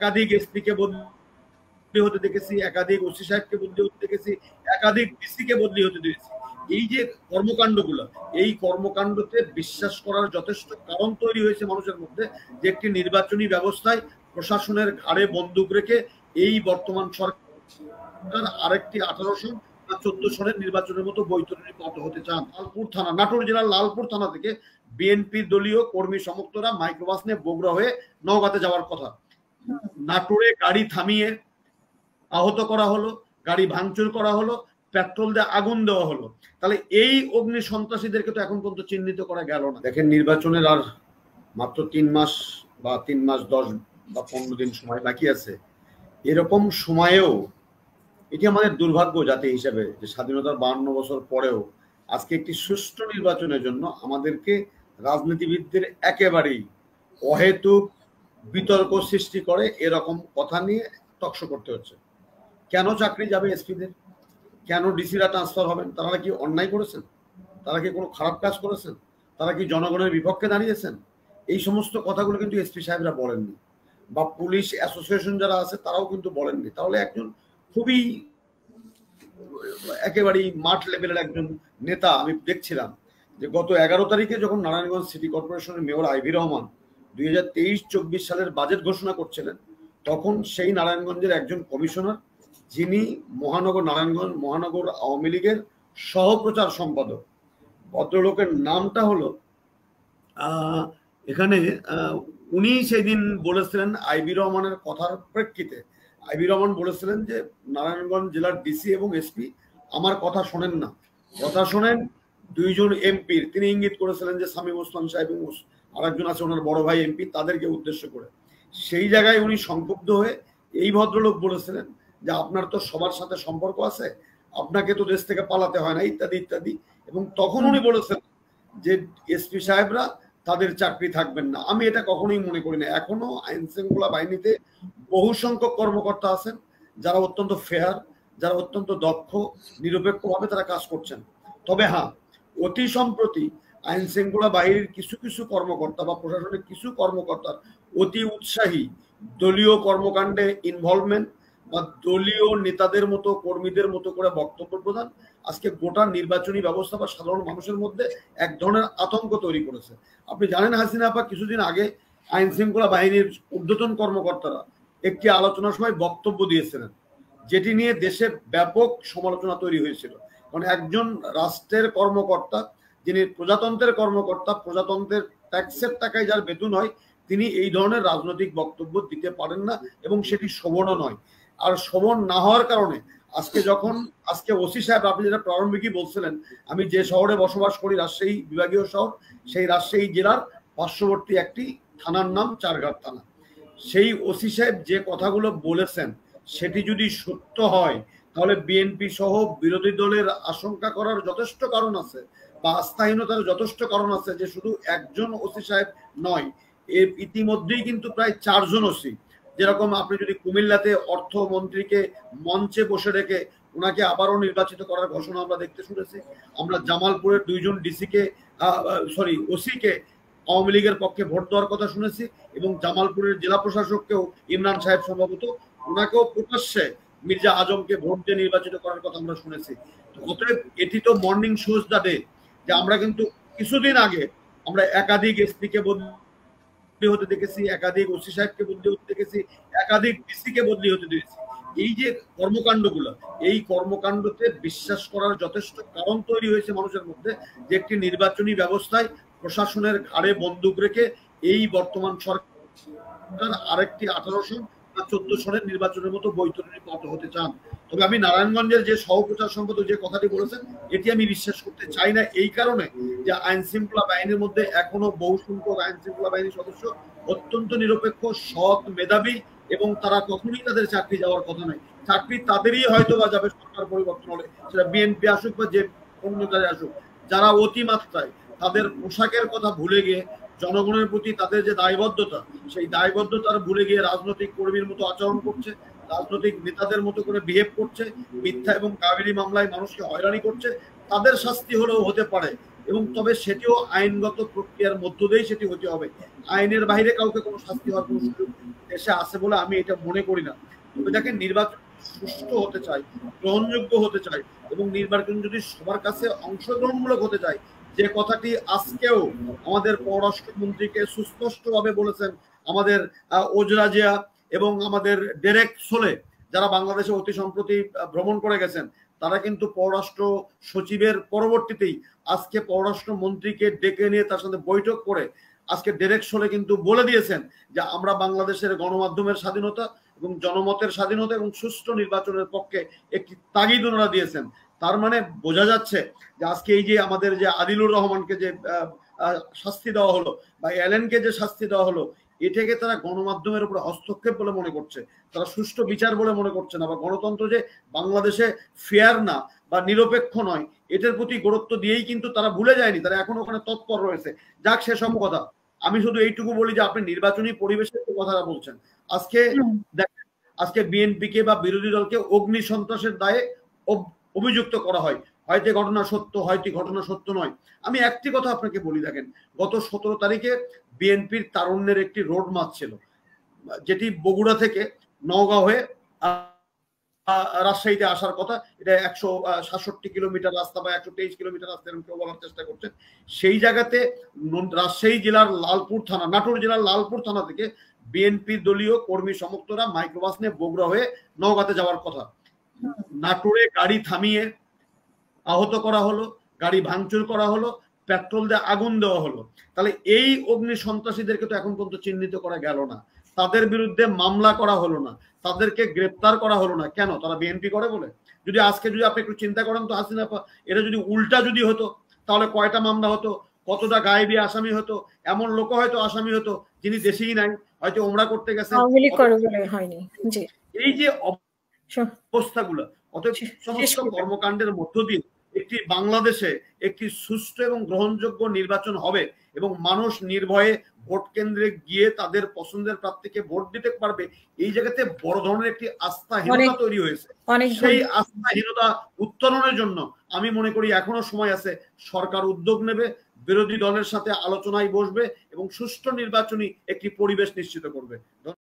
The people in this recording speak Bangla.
একাধিক এসপিকে বদলি হতে দেখেছি, একাধিক ওসি সাহেবকে বদলি হতে দেখেছি, একাধিক ডিসিকে বদলি হতে দেখেছি। এই যে কর্মকাণ্ডগুলো, এই কর্মকাণ্ডতে বিশ্বাস করার যথেষ্ট কারণ তৈরি হয়েছে মানুষের মধ্যে যে একটি নির্বাচনী ব্যবস্থায় প্রশাসনের ঘাড়ে বন্দুক রেখে এই বর্তমান সরকার আরেকটি আঠারোশো চোদ্দ সনের নির্বাচনের মতো বৈতরণী পথ হতে চান। লালপুর থানা, নাটোর জেলার লালপুর থানা থেকে বিএনপি দলীয় কর্মী সমর্থকরা মাইক্রোবাস নিয়ে বগুড়া হয়ে নওগাঁতে যাওয়ার কথা। নাটোরে গাড়ি থামিয়ে আহত করা হলো, গাড়ি ভাঙচুর করা হলো, পেট্রোল দিয়ে আগুন দেওয়া হলো। তাহলে এই অগ্নি সন্ত্রাসীদেরকে তো এখন পর্যন্ত চিহ্নিত করা গেল না। দেখেন, নির্বাচনের আর মাত্র তিন মাস বা তিন মাস, দশ বা পনেরো দিন সময় বাকি আছে। এরকম সময়েও এটি আমাদের দুর্ভাগ্য জাতি হিসেবে যে স্বাধীনতার বাহান্ন বছর পরেও আজকে একটি সুষ্ঠু নির্বাচনের জন্য আমাদেরকে রাজনীতিবিদদের একেবারেই অহেতুক বিতর্ক সৃষ্টি করে এরকম কথা নিয়ে টকশো করতে হচ্ছে। কেন চাকরি যাবে এসপিদের? কেন ডিসিরা ট্রান্সফার হবেন? তারা কি অন্যায় করেছেন? তারা কি কোনো খারাপ কাজ করেছেন? তারা কি জনগণের বিপক্ষে দাঁড়িয়েছেন? এই সমস্ত কথাগুলো কিন্তু এসপি সাহেবরা বলেননি বা পুলিশ অ্যাসোসিয়েশন যারা আছে তারাও কিন্তু বলেননি। তাহলে একজন খুবই একেবারেই মাঠ লেভেলের একজন নেতা আমি দেখছিলাম যে গত এগারো তারিখে যখন নারায়ণগঞ্জ সিটি কর্পোরেশনের মেয়র আইভি রহমান দুই হাজার তেইশ, চব্বিশ সালের বাজেট ঘোষণা করছিলেন, তখন সেই নারায়ণগঞ্জের একজন কমিশনার, যিনি মহানগর নারায়ণগঞ্জ, মহানগর আওয়ামী লীগের সহপ্রচার সম্পাদক। ভদ্রলোকের নামটা হলো এখানে উনি সেদিন বলেছিলেন আইবি রহমানের কথার প্রেক্ষিতে। আইবি রহমান বলেছিলেন যে, নারায়ণগঞ্জ জেলার ডিসি এবং এসপি আমার কথা শোনেন না। কথা শোনেন দুইজন এমপির। তিনি ইঙ্গিত করেছিলেন যে সামিম ওসমান সাহেব আরেকজন আছে ওনার বড় ভাই এমপি, তাদেরকে উদ্দেশ্য করে। সেই জায়গায় উনি সংক্ষুব্ধ হয়ে এই ভদ্রলোক বলেছিলেন যে, আপনার তো সবার সাথে সম্পর্ক আছে, আপনাকে তো দেশ থেকে পালাতে হয় না, ইত্যাদি ইত্যাদি। এবং তখন উনি বলেছেন যে এসপি সাহেবরা তাদের চাকরি থাকবেন না। আমি এটা কখনোই মনে করি না। এখনও আইন শৃঙ্খলা বাহিনীতে বহু সংখ্যক কর্মকর্তা আছেন, যারা অত্যন্ত ফেয়ার, যারা অত্যন্ত দক্ষ নিরপেক্ষভাবে তারা কাজ করছেন। তবে হ্যাঁ অতি সম্প্রতি আইন শৃঙ্খলা বাহিনীর কিছু কিছু কর্মকর্তা বা প্রশাসনের কিছু কর্মকর্তার অতি উৎসাহী দলীয় কর্মকাণ্ডে ইনভলভমেন্ট বা দলীয় নেতাদের মতো, কর্মীদের মতো করে বক্তব্য প্রদান আজকে গোটা নির্বাচনী ব্যবস্থা বা সাধারণ মানুষের মধ্যে এক ধরনের আতঙ্ক তৈরি করেছে। আপনি জানেন হাসিনা আপা, কিছুদিন আগে আইন শৃঙ্খলা বাহিনীর ঊর্ধ্বতন কর্মকর্তারা একটি আলোচনার সময় বক্তব্য দিয়েছিলেন, যেটি নিয়ে দেশে ব্যাপক সমালোচনা তৈরি হয়েছিল। কারণ একজন রাষ্ট্রের কর্মকর্তা যিনি প্রজাতন্ত্রের কর্মকর্তা, প্রজাতন্ত্রের ট্যাক্সের টাকায় যার বেতন হয়, তিনি এই ধরনের রাজনৈতিক বক্তব্য দিতে পারেন না এবং সেটি শোভনও নয়। আর শোভন না হওয়ার কারণে আজকে যখন, আজকে ওসি সাহেব আপনি যেটা প্রারম্ভিকই বলছিলেন, আমি যে শহরে বসবাস করি, রাজশাহী বিভাগীয় শহর, সেই রাজশাহী জেলার পার্শ্ববর্তী একটি থানার নাম চারঘাট থানা। সেই ওসি সাহেব যে কথাগুলো বলেছেন, সেটি যদি সত্য হয়, তাহলে বিএনপি সহ বিরোধী দলের আশঙ্কা করার যথেষ্ট কারণ আছে। বা আস্থাহীনতার যথেষ্ট কারণ আছে যে শুধু একজন ওসি সাহেব নয় এর ইতিমধ্যেই কিন্তু প্রায় চারজন ওসি। যেরকম আপনি যদি কুমিল্লাতে অর্থমন্ত্রীকে মঞ্চে বসে রেখে ওনাকে আবারও নির্বাচিত করার ঘোষণা আমরা দেখতে শুনেছি, আমরা জামালপুরের দুইজন ডিসিকে সরি, ওসিকে আওয়ামী লীগের পক্ষে ভোট দেওয়ার কথা শুনেছি এবং জামালপুরের জেলা প্রশাসককেও ইমরান সাহেব সম্ভবত ওনাকেও প্রকাশ্যে মির্জা আজমকে ভোট দিয়ে নির্বাচিত করার কথা আমরা শুনেছি। অতএব এটি তো মর্নিং শোজ দা ডে যে আমরা কিন্তু কিছুদিন আগে আমরা একাধিক এসপিকে বদলি হতে দেখেছি, একাধিক ওসি সাহেবকে বদলি হতে দেখেছি, একাধিক ডিসিকে বদলি হতে দেখেছি। এই যে কর্মকাণ্ডগুলো, এই কর্মকাণ্ডতে বিশ্বাস করার যথেষ্ট কারণ তৈরি হয়েছে মানুষের মধ্যে যে একটি নির্বাচনী ব্যবস্থায় প্রশাসনের ঘাড়ে বন্দুক রেখে এই বর্তমান সরকার আরেকটি আঠারোশো চোদ্দ সনের নির্বাচনের মতো বৈতরণী হতে চান। তবে আমি নারায়ণগঞ্জের যে সহপ্রচার যে কথাটি বলেছেন, এটি আমি বিশ্বাস করতে চাই না এই কারণে যে আইন শৃঙ্খলা বাহিনীর মধ্যে এখনও বহু সংখ্যক আইন শৃঙ্খলা বাহিনীর সদস্য অত্যন্ত নিরপেক্ষ, সৎ মেধাবী এবং তারা কখনোই তাদের চাকরি যাওয়ার কথা নয়। চাকরি তাদেরই হয়তো বা যাবে সরকার পরিবর্তন হলে, সেটা বিএনপি আসুক বা যে অন্য দলে আসুক। যারা অতিমাত্রায় তাদের পোশাকের কথা ভুলে গিয়ে জনগণের প্রতি তাদের যে দায়বদ্ধতা, সেই দায়বদ্ধতার ভুলে গিয়ে রাজনৈতিক কর্মীর মতো আচরণ করছে, রাজনৈতিক নেতাদের মতো করে বিহেভ করছে, মিথ্যা এবং কাবেরি মামলায় মানুষকে হয়রানি করছে, তাদের শাস্তি হলেও হতে পারে। এবং তবে সেটিও আইনগত প্রক্রিয়ার মধ্য দিয়েই সেটি হতে হবে। আইনের বাইরে কাউকে কোনো শাস্তি হওয়ার কোনো সুযোগ দেশে আছে বলে আমি এটা মনে করি না। তবে যাকে নির্বাচন সুষ্ঠু হতে চাই গ্রহণযোগ্য হতে চাই এবং নির্বাচন যদি সবার কাছে অংশগ্রহণমূলক হতে চায় যে কথাটি আজকেও আমাদের পররাষ্ট্রমন্ত্রীকে সুস্পষ্টভাবে বলেছেন, আমাদের ওজরাজিয়া এবং আমাদের ডেরেক সোলে যারা বাংলাদেশে অতি সম্প্রতি ভ্রমণ করে গেছেন, তারা কিন্তু পররাষ্ট্র সচিবের পরবর্তীতেই আজকে পররাষ্ট্র মন্ত্রীকে ডেকে নিয়ে তার সাথে বৈঠক করে আজকে ডেরেক সোলে কিন্তু বলে দিয়েছেন যে আমরা বাংলাদেশের গণমাধ্যমের স্বাধীনতা এবং জনমতের স্বাধীনতা এবং সুষ্ঠু নির্বাচনের পক্ষে একটি তাগিদ ওনারা দিয়েছেন। তার মানে বোঝা যাচ্ছে যে আজকে এই যে আমাদের যে আদিলুর রহমানকে যে শাস্তি দেওয়া হলো বা এলেনকে যে শাস্তি দেওয়া হলো এটাকে তারা গণমাধ্যমের উপরে হস্তক্ষেপ বলে মনে করছে। তারা সুষ্ঠু বিচার বলে মনে করছে না বা গণতন্ত্র যে বাংলাদেশে ফেয়ার না বা নিরপেক্ষ নয় এটার প্রতি গুরুত্ব দিয়েই কিন্তু তারা ভুলে যায়নি। তারা এখন ওখানে তৎপর রয়েছে। যাক সেসব কথা। আমি শুধু এইটুকু বলি যে আপনি নির্বাচনী পরিবেশের কথাটা বলছেন আজকে আজকে বিএনপিকে বা বিরোধী দলকে অগ্নি সন্ত্রাসের দায়ে অভিযুক্ত করা হয়। হয়তো ঘটনা সত্য, হয়তো ঘটনা সত্য নয়। আমি একটি কথা আপনাকে বলি দেখেন, গত সতেরো তারিখে বিএনপির তারুণ্যের একটি রোড মার্চ ছিল। যেটি বগুড়া থেকে নওগাঁ হয়ে রাজশাহীতে আসার কথা। এটা একশো সাতষট্টি কিলোমিটার রাস্তা বা একশো তেইশ কিলোমিটার রাস্তা, এরকম কেউ বলার চেষ্টা করছেন। সেই জায়গাতে রাজশাহী জেলার লালপুর থানা, নাটোর জেলার লালপুর থানা থেকে বিএনপি দলীয় কর্মী সমর্থরা মাইক্রোবাস নিয়ে বগুড়া হয়ে নওগাঁতে যাওয়ার কথা। নাটোরে গাড়ি থামিয়ে আহত করা হলো গাড়ি ভাঙচুর করা হলো পেট্রোল দিয়ে আগুন দেওয়া হলো। তাহলে এই অগ্নি সন্ত্রাসীদেরকে তো এখন পর্যন্ত চিহ্নিত করা গেল না। তাদের বিরুদ্ধে মামলা করা হলো না। তাদেরকে গ্রেপ্তার করা হলো না। কেন? তারা বিএনপি করে বলে? যদি আজকে যদি আপনি একটু চিন্তা করেন তো হাসিনা এটা যদি উল্টা যদি হতো তাহলে কয়টা মামলা হতো? কতটা গায়েবী আসামি হতো? এমন লোক হয়তো আসামি হতো যিনি দেশেই নাই হয়তো ওমরা করতে গেছে এই যে অতএব সমস্ত কর্মকাণ্ডের মধ্য দিয়ে একটি বাংলাদেশে একটি সুষ্ঠু এবং গ্রহণযোগ্য নির্বাচন হবে এবং মানুষ নির্ভয়ে ভোট কেন্দ্রে গিয়ে তাদের পছন্দের প্রার্থীকে ভোট দিতে পারবে এই জায়গাতে বড় ধরনের একটি আস্থাহীনতা তৈরি হয়েছে। সেই আস্থাহীনতা উত্তরণের জন্য আমি মনে করি এখনও সময় আছে সরকার উদ্যোগ নেবে বিরোধী দলের সাথে আলোচনায় বসবে এবং সুষ্ঠু নির্বাচনী একটি পরিবেশ নিশ্চিত করবে।